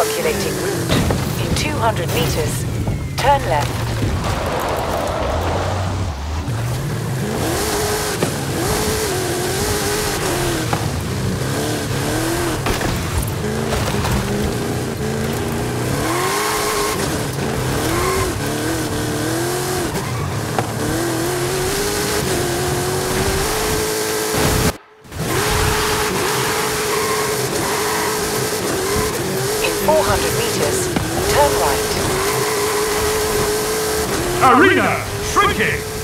Calculating route. In 200 meters, turn left. 400 meters, turn right. Arena shrinking!